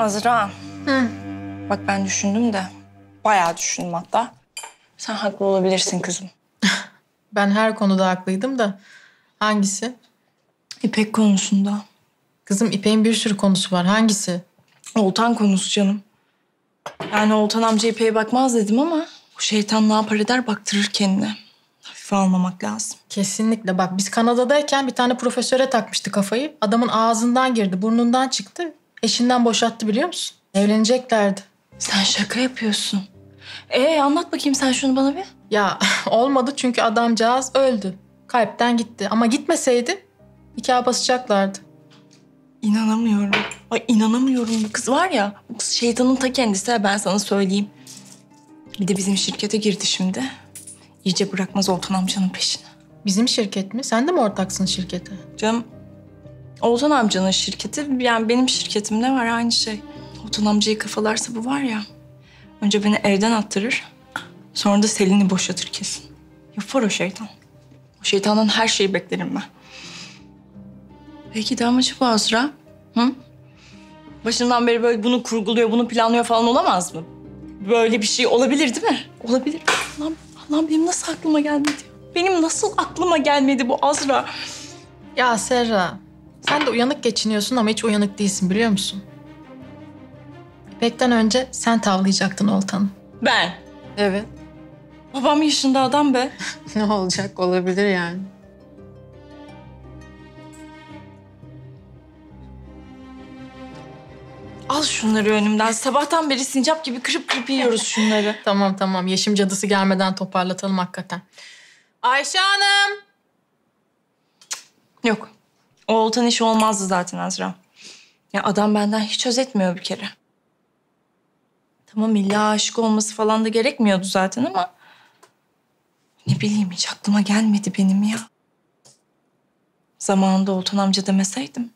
Azra. Hı. Bak ben düşündüm de. Bayağı düşündüm hatta. Sen haklı olabilirsin kızım. Ben her konuda haklıydım da hangisi? İpek konusunda. Kızım İpek'in bir sürü konusu var. Hangisi? Oltan konusu canım. Yani Oltan amca İpek'e bakmaz dedim ama... ...bu şeytan ne yapar eder baktırır kendine. Hafife almamak lazım. Kesinlikle. Bak biz Kanada'dayken bir tane profesöre takmıştı kafayı. Adamın ağzından girdi, burnundan çıktı. Eşinden boşattı biliyor musun? Evleneceklerdi. Sen şaka yapıyorsun. Ee anlat bakayım sen şunu bana bir. Ya olmadı çünkü adamcağız öldü. Kalpten gitti. Ama gitmeseydi nikah basacaklardı. İnanamıyorum. Ay inanamıyorum bu kız var ya. Bu kız şeytanın ta kendisi ha, ben sana söyleyeyim. Bir de bizim şirkete girdi şimdi. İyice bırakmaz Oltan amcanın peşini. Bizim şirket mi? Sen de mi ortaksın şirkete? Canım Oltan amcanın şirketi yani benim şirketim ne var aynı şey. Oltan amcayı kafalarsa bu var ya. Önce beni evden attırır. Sonra da Selin'i boşatır kesin. Yapar o şeytan. O şeytandan her şeyi beklerim ben. Peki de amacı bu Azra. Hı? Başından beri böyle bunu kurguluyor, bunu planlıyor falan olamaz mı? Böyle bir şey olabilir değil mi? Olabilir. Allah'ım, Allah'ım benim nasıl aklıma gelmedi? Benim nasıl aklıma gelmedi bu Azra? Ya Serra, sen de uyanık geçiniyorsun ama hiç uyanık değilsin biliyor musun? İpek'ten önce sen tavlayacaktın Oltan'ı. Ben. Evet. Babam yaşında adam be. Ne olacak olabilir yani. Al şunları önümden. Sabahtan beri sincap gibi kırıp kırıp yiyoruz şunları. Tamam tamam Yeşim cadısı gelmeden toparlatalım hakikaten. Ayşe Hanım. Yok. O Oltan işi olmazdı zaten Azra. Ya adam benden hiç söz etmiyor bir kere. Tamam illa aşık olması falan da gerekmiyordu zaten ama... Ne bileyim hiç aklıma gelmedi benim ya. Zamanında Oltan amca demeseydim.